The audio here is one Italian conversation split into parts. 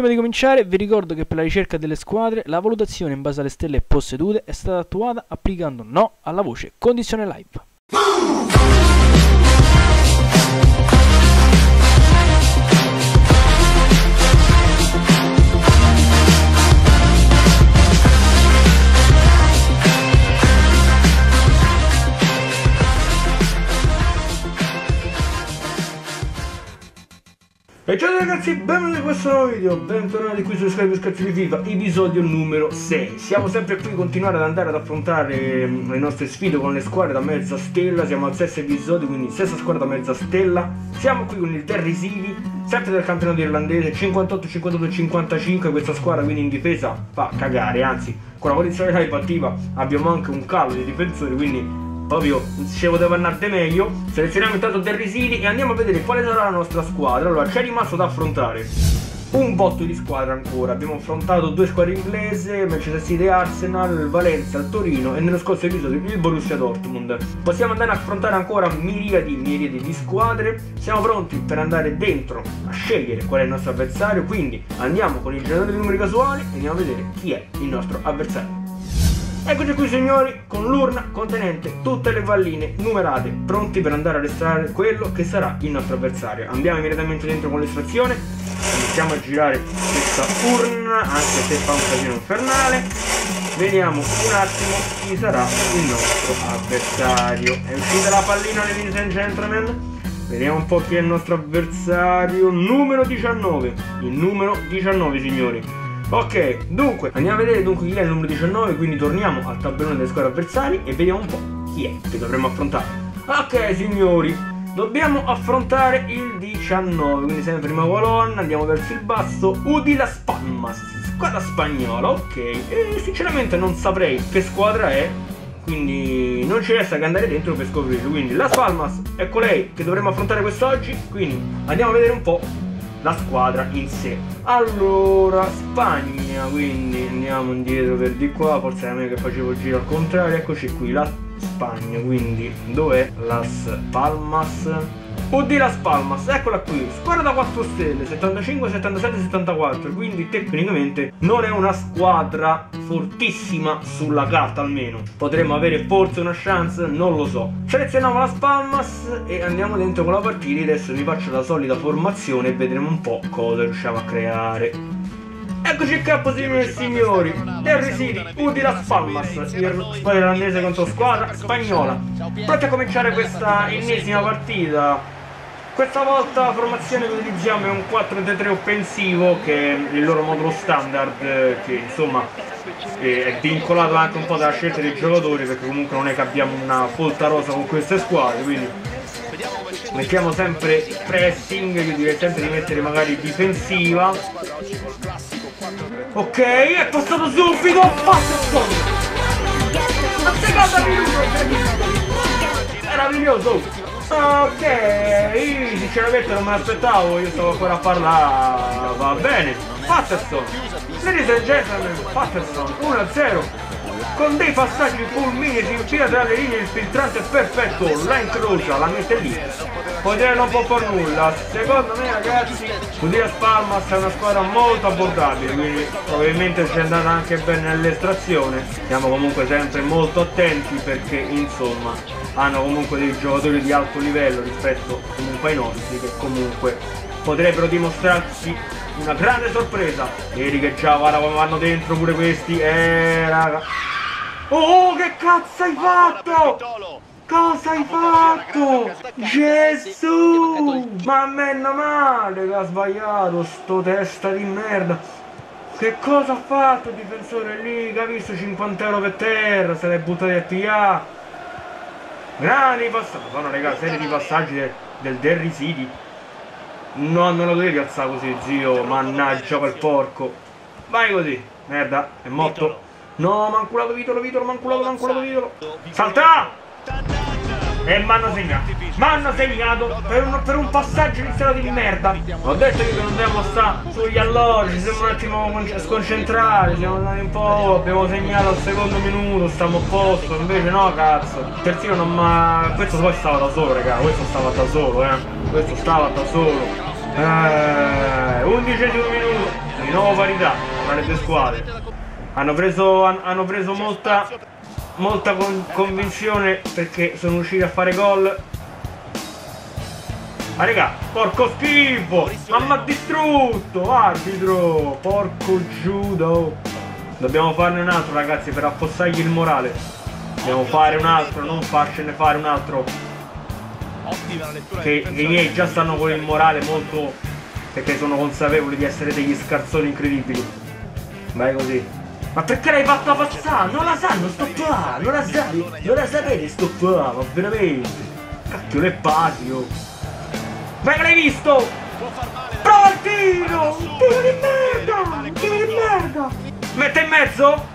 Prima di cominciare vi ricordo che per la ricerca delle squadre la valutazione in base alle stelle possedute è stata attuata applicando no alla voce condizione live. E ciao ragazzi, benvenuti in questo nuovo video, bentornati qui su Skype Scazzi di FIFA, episodio numero 6 Siamo sempre qui continuare ad andare ad affrontare mm, le nostre sfide con le squadre da mezza stella Siamo al sesto episodio, quindi stessa squadra da mezza stella. Siamo qui con il Terry City, sempre del campionato irlandese 58, 58, 55 Questa squadra quindi in difesa fa cagare, anzi con la posizione live attiva abbiamo anche un calo di difensori Quindi proprio ci poteva andare meglio. Selezioniamo intanto City e andiamo a vedere quale sarà la nostra squadra. Allora, c'è rimasto da affrontare un botto di squadra ancora. Abbiamo affrontato due squadre inglesi, Manchester City Arsenal, Valencia, il Torino e nello scorso episodio il Borussia Dortmund. Possiamo andare a affrontare ancora miriadi, miriadi di squadre. Siamo pronti per andare dentro a scegliere qual è il nostro avversario. Quindi andiamo con il generatore di numeri casuali e andiamo a vedere chi è il nostro avversario. Eccoci qui signori, con l'urna contenente tutte le palline numerate, pronti per andare a estrarre quello che sarà il nostro avversario. Andiamo immediatamente dentro con l'estrazione, iniziamo a girare questa urna, anche se fa un casino infernale. Vediamo un attimo chi sarà il nostro avversario. È uscita la pallina, ladies and gentlemen. Vediamo un po' chi è il nostro avversario. Numero 19. Il numero 19, signori. Ok, dunque, andiamo a vedere dunque chi è il numero 19, quindi torniamo al tabellone delle squadre avversari e vediamo un po' chi è che dovremmo affrontare. Ok, signori, dobbiamo affrontare il 19, quindi siamo in prima colonna, andiamo verso il basso, Udi Las Palmas, squadra spagnola, ok, e sinceramente non saprei che squadra è, quindi non ci resta che andare dentro per scoprirlo, quindi Las Palmas, ecco lei che dovremmo affrontare quest'oggi, quindi andiamo a vedere un po' la squadra in sé. Allora, Spagna, quindi andiamo indietro per di qua, forse era meglio che facevo il giro al contrario, eccoci qui, la Spagna, quindi dov'è Las Palmas? Oddio Las Palmas, eccola qui, squadra da 4 stelle, 75, 77, 74, quindi tecnicamente non è una squadra fortissima sulla carta almeno. Potremmo avere forse una chance, non lo so. Selezioniamo Las Palmas e andiamo dentro con la partita, adesso vi faccio la solita formazione e vedremo un po' cosa riusciamo a creare. Eccoci capo signore e signori. Terry City, Udi Las Palmas Squadra irlandese contro squadra spagnola. Pronti a cominciare questa ennesima partita? Questa volta la formazione che utilizziamo è un 4-3 offensivo che è il loro modulo standard che insomma è vincolato anche un po' dalla scelta dei giocatori perché comunque non è che abbiamo una folta rosa con queste squadre quindi mettiamo sempre pressing io direi sempre di mettere magari difensiva ok è passato subito passa la seconda minuto meraviglioso. Ok, io sinceramente non me l'aspettavo, io stavo ancora a parlare, va bene. Patterson, ladies and gentlemen, Patterson, 1-0. Con dei passaggi fulmini si infila tra le linee il filtrante perfetto, la incrocia, la mette lì. Potere non può far nulla, secondo me ragazzi, Udias Palmas è una squadra molto abbordabile, quindi probabilmente ci è andata anche bene nell'estrazione. Siamo comunque sempre molto attenti perché insomma hanno comunque dei giocatori di alto livello rispetto comunque ai nostri che comunque potrebbero dimostrarsi una grande sorpresa già guarda come vanno dentro pure questi eh raga oh che cazzo hai fatto Cosa hai fatto? Gesù! Ma meno male che ha sbagliato sto testa di merda! Che cosa ha fatto il difensore lì? Che ha visto 50 euro per terra? Se l'è buttato a tirare! Grandi passaggi, madonna raga, serie di passaggi del, del Derry City. No, non lo devi alzare così, zio. Mannaggia quel porco. Vai così. Merda, è morto. No, manculato Vitolo, Vitolo, manculato, manculato Vitolo. Salta! E m'hanno segnato. M'hanno segnato per un, per un passaggio iniziato di merda. Ho detto io che non dobbiamo stare sugli alloggi, siamo un attimo sconcentrati, siamo andati un po', abbiamo segnato al secondo minuto, stiamo a posto, invece no cazzo. Il terzino non ma. Questo poi stava da solo, raga, questo stava da solo, eh. Questo stava da solo. Eh, undicesimo minuto. di nuovo parità tra le due squadre. Hanno preso, hanno preso molta, molta con, convinzione perché sono riusciti a fare gol. Ma raga, porco schifo! Ma mi ha distrutto, arbitro! Porco giudo! Dobbiamo farne un altro ragazzi per affossargli il morale. Dobbiamo fare un altro, non farcene fare un altro. Che, che i miei già stanno con il morale molto... Perché sono consapevoli di essere degli scarzoni incredibili. Vai così. Ma perché l'hai fatto passare? Non la sanno sto qua, non la sai, non la sapete sto qua, ma veramente. Cacchio le patio. Vai che l'hai visto! Prova il tiro! Tiro di merda! Un tiro di merda! Mette in mezzo?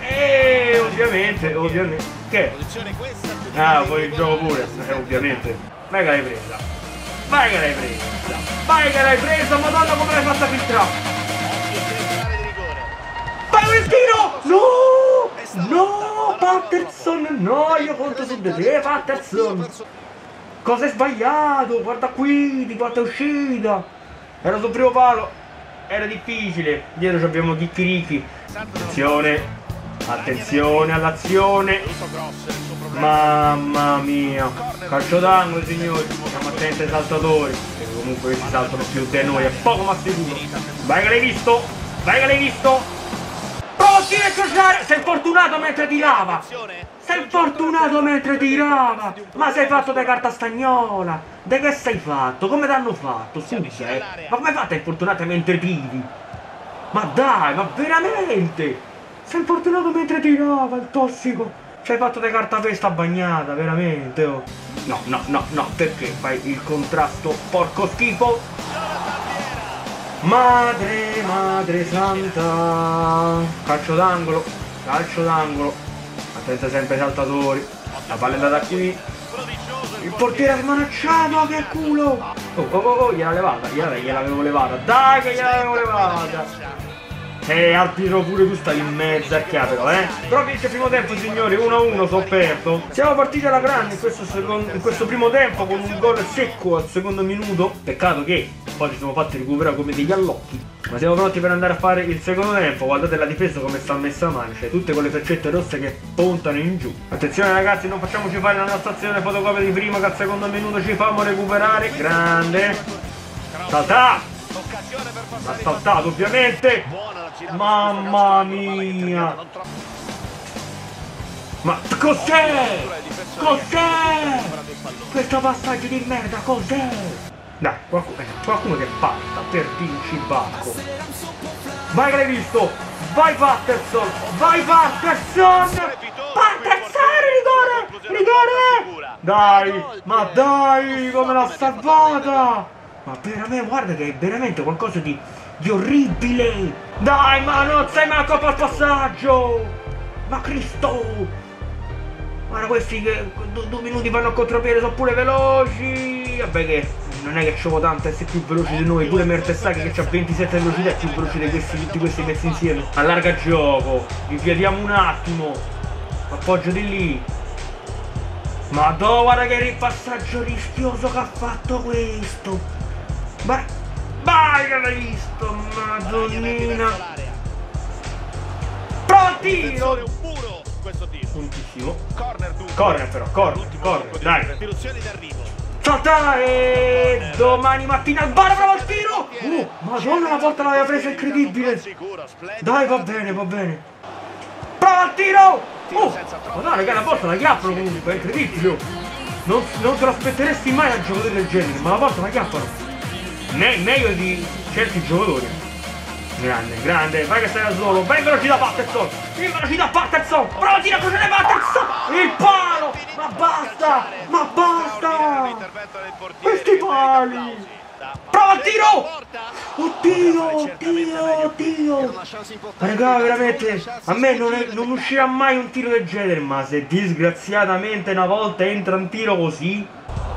E ovviamente, ovviamente. Che? Ah, poi il gioco pure, eh, ovviamente. Vai che l'hai presa! Vai che l'hai presa! Vai che l'hai presa, madonna come l'hai fatta filtrare! Vai il tiro! No! No! Patterson! No! Io conto su di te, Patterson! Cosa hai sbagliato? Guarda qui, di quanto è uscita! Era sul primo palo! Era difficile! Dietro abbiamo Chicchirichi! Attenzione! Attenzione all'azione! Mamma mia! Calcio d'angolo signori! Siamo attenti ai saltatori! Comunque questi saltano più di noi, è poco ma sicuro! Vai che l'hai visto! Vai che l'hai visto! A crociare! Sei fortunato mentre tirava! Sei fortunato mentre tirava! Ma sei fatto da carta stagnola! De che sei fatto? Come t'hanno fatto? Scusa, eh? Ma come fate infortunato mentre tiri? Ma dai, ma veramente! Sei fortunato mentre tirava il tossico! Ci hai fatto carta pesta bagnata, veramente, oh! No, no, no, no, perché fai il contrasto porco schifo? Madre, madre santa. Calcio d'angolo, calcio d'angolo. Attenta sempre ai saltatori. La palla è andata qui. Il portiere ha smanacciato, che culo! Oh, oh, oh, oh, gliela levata, gliela, gliel'avevo levata. Dai che gliel'avevo levata! Eh, arbitro pure tu stai in mezzo a chiaro, eh? Però il primo tempo, signori, 1-1 sofferto. Siamo partiti alla grande in questo, secondo, in questo primo tempo con un gol secco al secondo minuto. Peccato che poi ci siamo fatti recuperare come degli allocchi. Ma siamo pronti per andare a fare il secondo tempo. Guardate la difesa come sta messa a mano. Cioè, tutte quelle freccette rosse che puntano in giù. Attenzione ragazzi, non facciamoci fare la nostra azione fotocopia di prima che al secondo minuto ci famo recuperare. Grande. Salta! Ha saltato ovviamente. Mamma mia! Ma cos'è? Cos'è? Questo passaggio di merda cos'è? Dai, qualcuno, eh, qualcuno che parta per dirci il bacco. Vai che l'hai visto! Vai Patterson! Vai Patterson! Patterson! Rigore! Rigore! Dai! Ma dai! Come l'ha salvata! Ma veramente, guarda che è veramente qualcosa di di orribile! Dai, ma non sei manco per passaggio! Ma Cristo! Guarda questi che due minuti vanno a contropiede, sono pure veloci! Vabbè che non è che c'ho tanto a essere più veloci di noi, pure Mertesaki che ha 27 velocità è più veloce di questi, tutti questi messi insieme. Allarga gioco, infiadiamo un attimo, appoggio di lì. Ma do, guarda che ripassaggio rischioso che ha fatto questo! Ma Vai che l'hai visto, madonnina! Pronti! Puntissimo. Corner dunque. Corner però, corner, corner, dai. Salta e domani mattina al bar prova il tiro! Uh, madonna la volta l'aveva presa incredibile! Dai, va bene, va bene. Prova il tiro! Uh, madonna che la volta la chiappano comunque, è incredibile! Non, non te lo aspetteresti mai a giocatore del genere, ma la volta la chiappano! Me meglio di certi giocatori. Grande, grande, vai che stai da solo, vai in velocità Patterson, in velocità Patterson, prova a tirare crociere Patterson, il palo, ma basta, ma basta, questi pali, prova il tiro, oddio, oddio, oddio, raga veramente, a me non, è, non uscirà mai un tiro del genere, ma se disgraziatamente una volta entra un tiro così,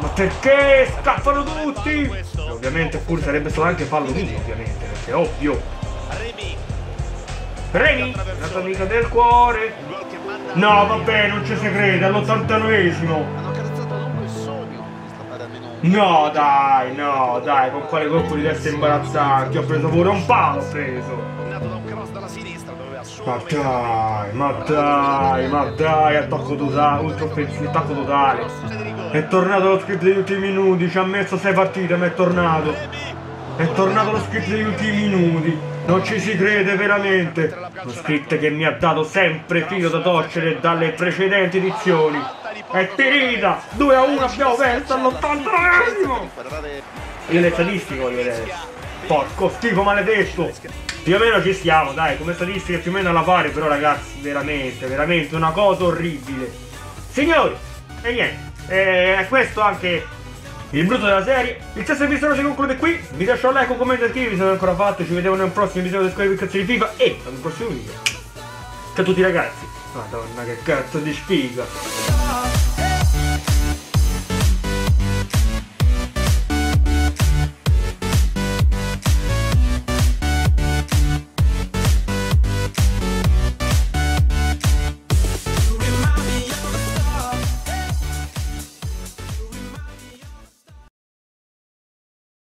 ma perché scappano tutti? E ovviamente pure sarebbe stato anche fallo mio, ovviamente, perché è ovvio. Remy, la tua amica del cuore. No, vabbè, non ci si crede, all'89esimo. No dai, no dai, con quale colpo di testa imbarazzante, ho preso pure un palo, ho preso. Ma dai, ma dai, ma dai, attacco totale, ultra offensivo, attacco totale. È tornato lo script degli ultimi minuti, ci ha messo 6 partite, ma è tornato. È tornato lo script degli ultimi minuti. Non ci si crede veramente. Lo script che mi ha dato sempre filo da torcere dalle precedenti edizioni. È finita! 2 a 1 abbiamo perso all'89esimo! Io le statistiche voglio vedere. Porco schifo maledetto! Più o meno ci stiamo, dai, come statistiche più o meno alla pari, però ragazzi, veramente, veramente una cosa orribile. Signori, e niente, e questo anche il brutto della serie. Il sesto episodio si conclude qui. Vi lascio un like, un commento e iscrivetevi se non ancora fatto. Ci vediamo un prossimo episodio di Square Cazzo di FIFA e un prossimo video. Ciao a tutti ragazzi. Madonna che cazzo di sfiga.